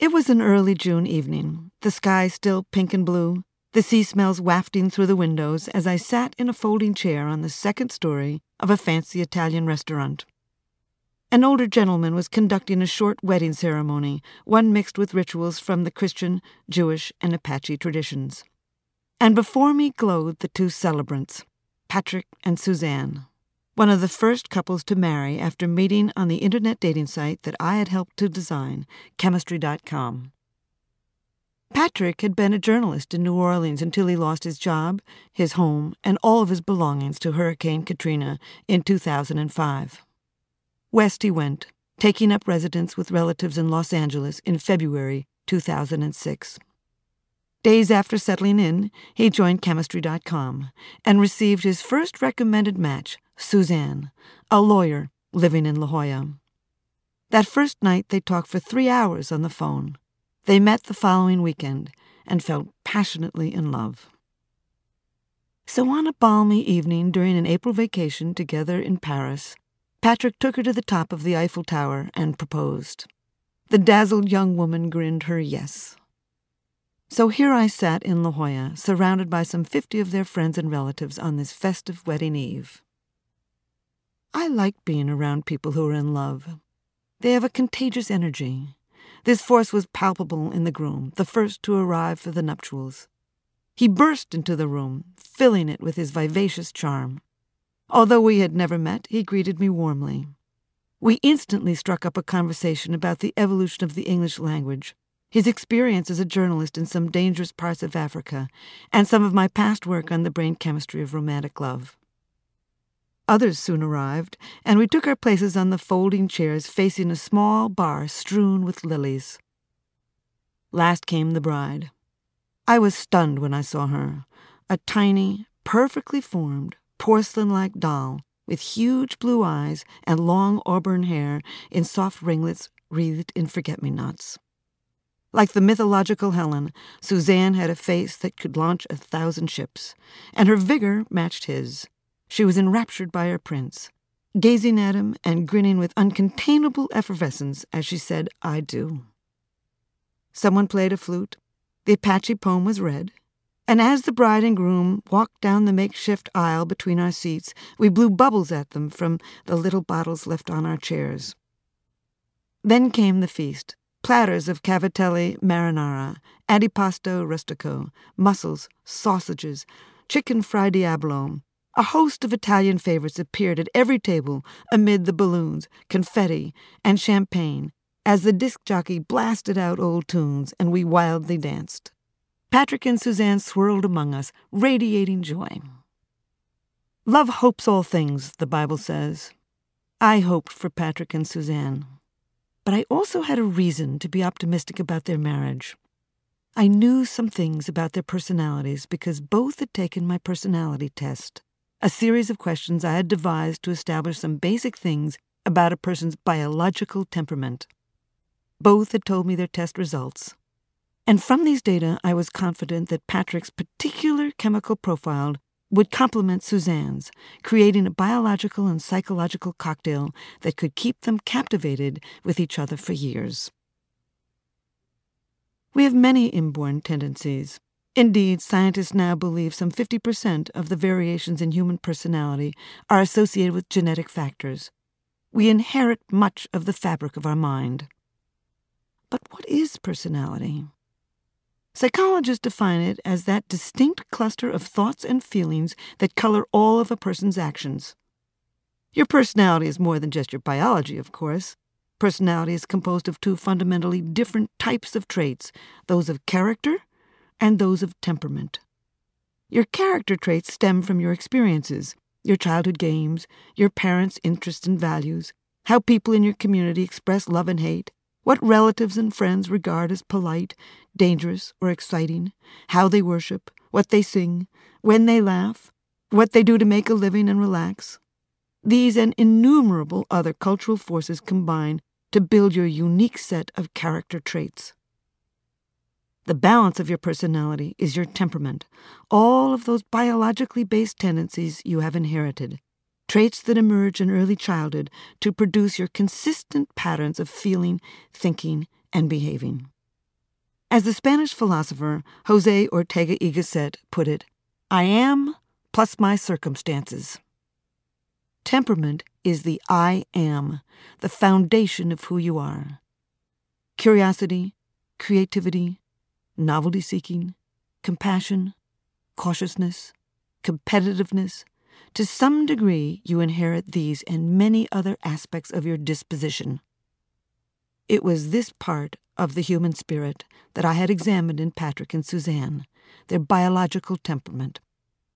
It was an early June evening, the sky still pink and blue, the sea smells wafting through the windows as I sat in a folding chair on the second story of a fancy Italian restaurant. An older gentleman was conducting a short wedding ceremony, one mixed with rituals from the Christian, Jewish, and Apache traditions. And before me glowed the two celebrants, Patrick and Suzanne, one of the first couples to marry after meeting on the internet dating site that I had helped to design, chemistry.com. Patrick had been a journalist in New Orleans until he lost his job, his home, and all of his belongings to Hurricane Katrina in 2005. West he went, taking up residence with relatives in Los Angeles in February 2006. Days after settling in, he joined Chemistry.com and received his first recommended match, Suzanne, a lawyer living in La Jolla. That first night, they talked for three hours on the phone. They met the following weekend and fell passionately in love. So, on a balmy evening during an April vacation together in Paris, Patrick took her to the top of the Eiffel Tower and proposed. The dazzled young woman grinned her yes. So here I sat in La Jolla, surrounded by some fifty of their friends and relatives on this festive wedding eve. I like being around people who are in love. They have a contagious energy. This force was palpable in the groom, the first to arrive for the nuptials. He burst into the room, filling it with his vivacious charm. Although we had never met, he greeted me warmly. We instantly struck up a conversation about the evolution of the English language, his experience as a journalist in some dangerous parts of Africa, and some of my past work on the brain chemistry of romantic love. Others soon arrived, and we took our places on the folding chairs facing a small bar strewn with lilies. Last came the bride. I was stunned when I saw her, a tiny, perfectly formed, porcelain like doll with huge blue eyes and long auburn hair in soft ringlets wreathed in forget me nots. Like the mythological Helen, Suzanne had a face that could launch a thousand ships, and her vigor matched his. She was enraptured by her prince, gazing at him and grinning with uncontainable effervescence as she said, I do. Someone played a flute, the Apache poem was read, and as the bride and groom walked down the makeshift aisle between our seats, we blew bubbles at them from the little bottles left on our chairs. Then came the feast platters of cavatelli marinara, antipasto rustico, mussels, sausages, chicken fra diavolo, a host of Italian favorites appeared at every table amid the balloons, confetti, and champagne as the disc jockey blasted out old tunes and we wildly danced. Patrick and Suzanne swirled among us, radiating joy. Love hopes all things, the Bible says. I hoped for Patrick and Suzanne. But I also had a reason to be optimistic about their marriage. I knew some things about their personalities because both had taken my personality test a series of questions I had devised to establish some basic things about a person's biological temperament. Both had told me their test results. And from these data, I was confident that Patrick's particular chemical profile would complement Suzanne's, creating a biological and psychological cocktail that could keep them captivated with each other for years. We have many inborn tendencies, Indeed, scientists now believe some 50% of the variations in human personality are associated with genetic factors. We inherit much of the fabric of our mind. But what is personality? Psychologists define it as that distinct cluster of thoughts and feelings that color all of a person's actions. Your personality is more than just your biology, of course. Personality is composed of two fundamentally different types of traits those of character and those of temperament. Your character traits stem from your experiences, your childhood games, your parents' interests and values, how people in your community express love and hate, what relatives and friends regard as polite, dangerous, or exciting, how they worship, what they sing, when they laugh, what they do to make a living and relax. These and innumerable other cultural forces combine to build your unique set of character traits. The balance of your personality is your temperament, all of those biologically based tendencies you have inherited, traits that emerge in early childhood to produce your consistent patterns of feeling, thinking, and behaving. As the Spanish philosopher Jose Ortega y Gasset put it, I am plus my circumstances. Temperament is the I am, the foundation of who you are. Curiosity, creativity, novelty seeking, compassion, cautiousness, competitiveness, to some degree you inherit these and many other aspects of your disposition. It was this part of the human spirit that I had examined in Patrick and Suzanne, their biological temperament.